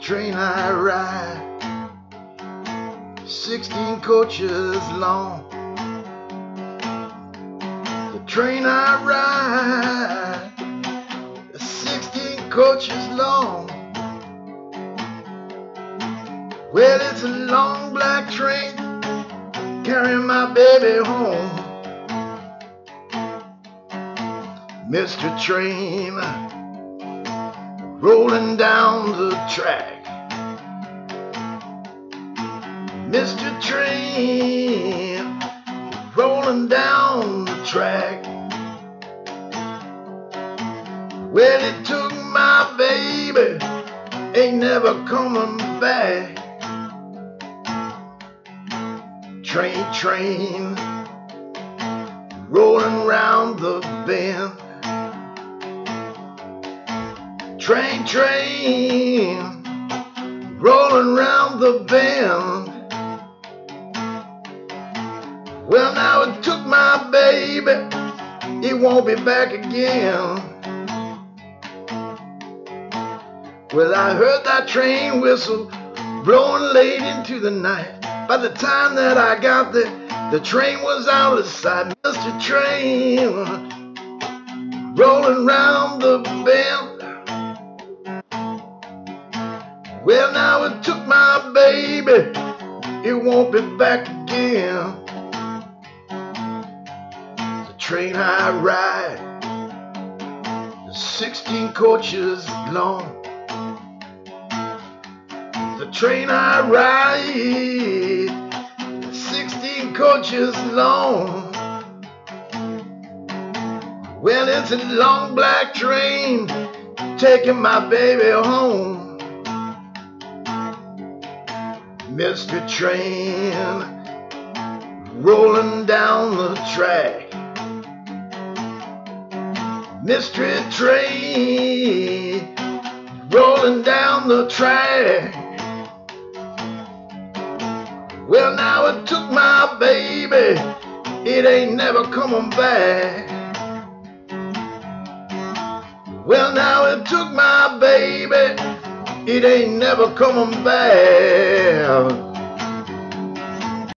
train I ride, 16 coaches long. The train I ride, 16 coaches long. Well, it's a long black train carrying my baby home. Mystery train rolling down the track. Mystery train rolling down the track. Well, it took my baby, ain't never coming back. Train, train, rolling round the bend. Train, train, rolling round the bend. Well, now it took my baby, it won't be back again. Well, I heard that train whistle blowing late into the night. By the time that I got there, the train was out of sight. Mystery train rolling round the bend. Well, now it took my baby, it won't be back again. The train I ride is 16 coaches long. The train I ride, is 16 coaches long. Well, it's a long black train taking my baby home. Mystery train rolling down the track. Mystery train rolling down the track. Well, now it took my baby, it ain't never coming back. Well, now it took my it ain't never coming back.